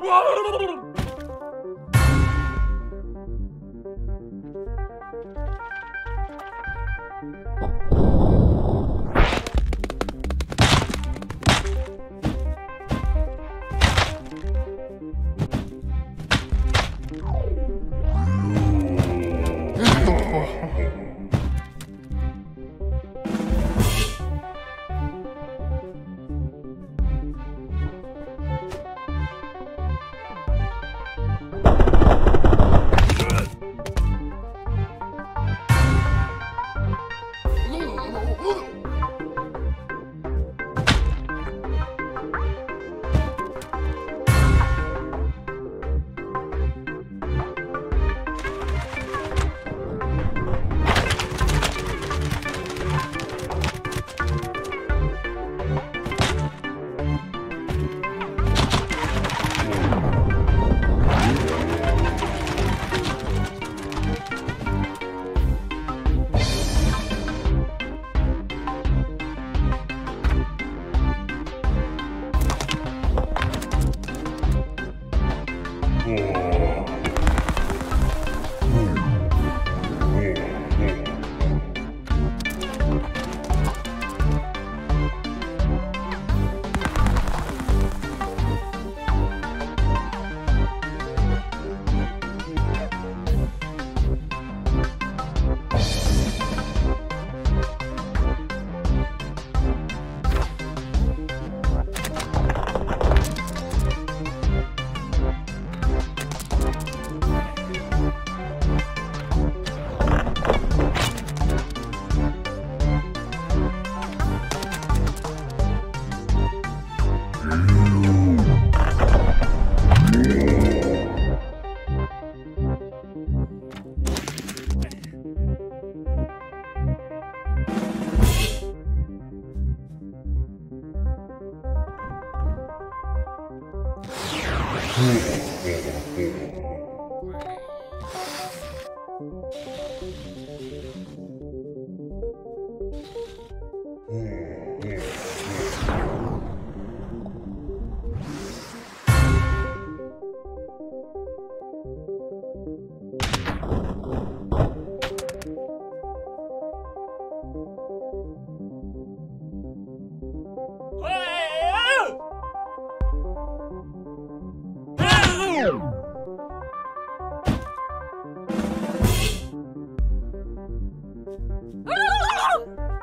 Whoa! What?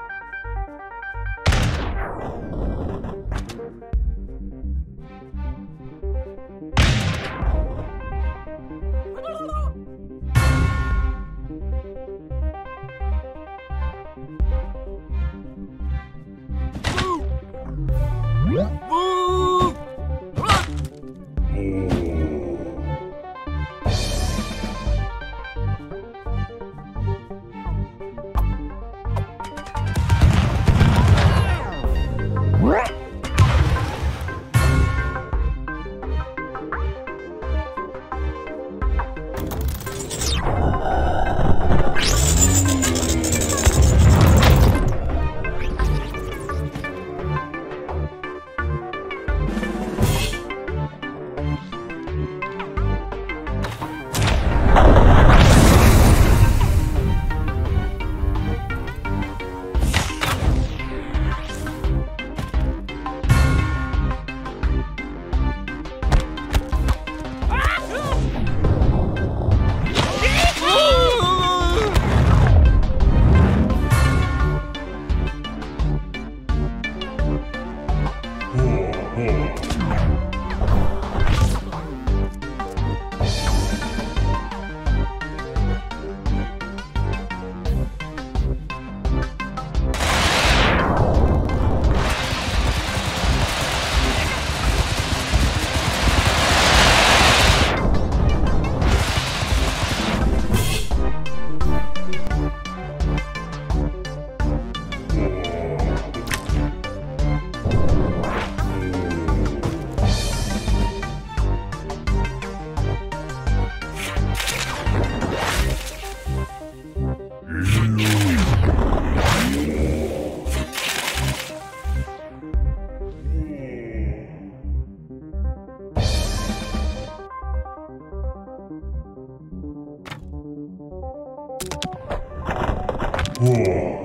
Yeah.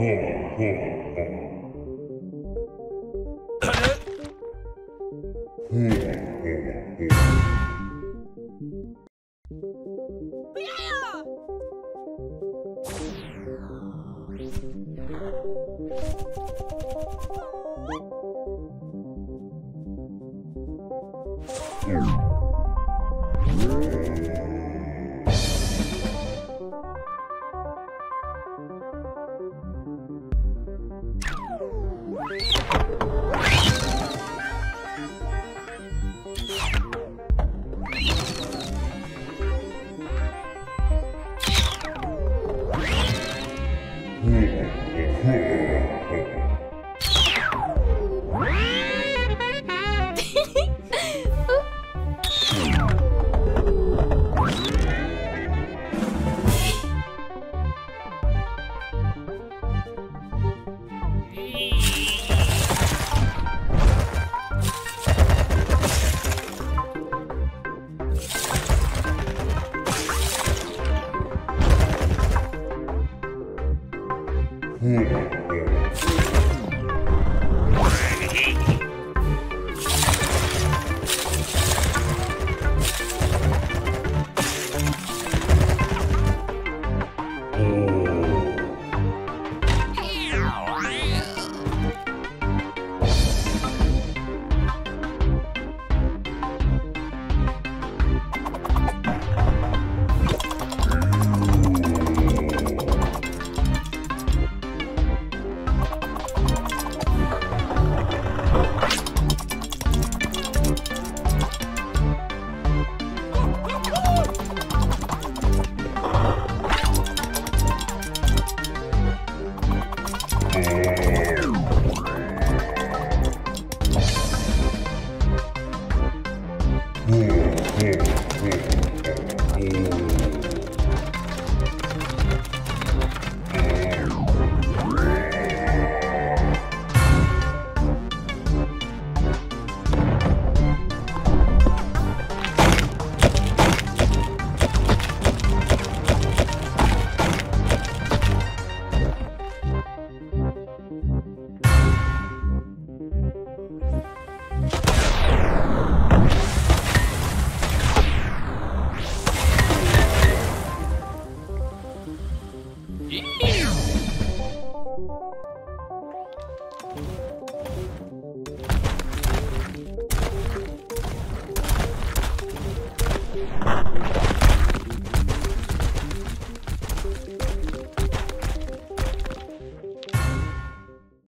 Home. Thank you